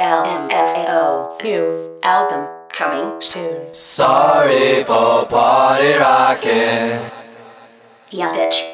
LMFAO new album coming soon. Sorry for party rocking. Yeah, bitch.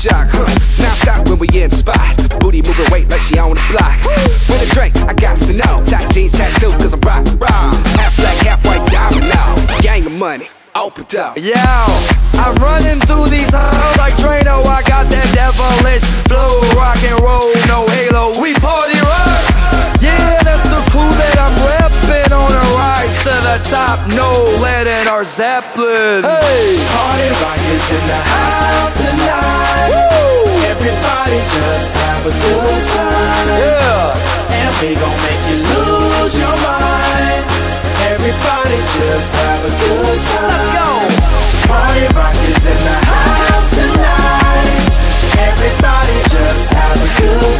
Jock, huh? Now stop when we in spot. Booty moving weight like she on the block. With a drink, I got to know. Tight jeans tattoo, cause I'm rock, raw. Half black, half white diamond now. Gang of money, open up. Yo, I'm running through these halls like Drano. I got that devilish to the top. No lead in our Zeppelin. Hey, Party rock is in the house tonight. Everybody just have a good time. yeah. And we gon' make you lose your mind. Everybody just have a good time. Let's go. Party rock is in the house tonight. Everybody just have a good time.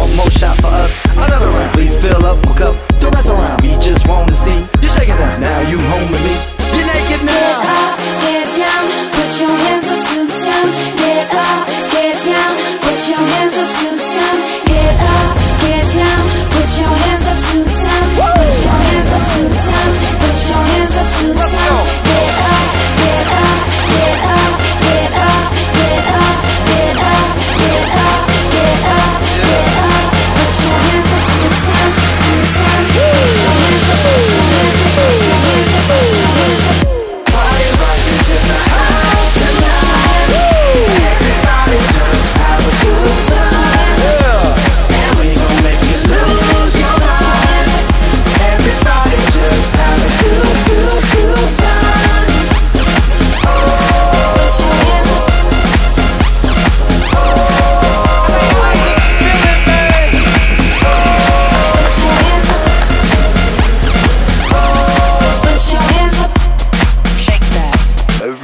One more shot for us, another round. Please fill up my cup, don't mess around. We just wanna see you shaking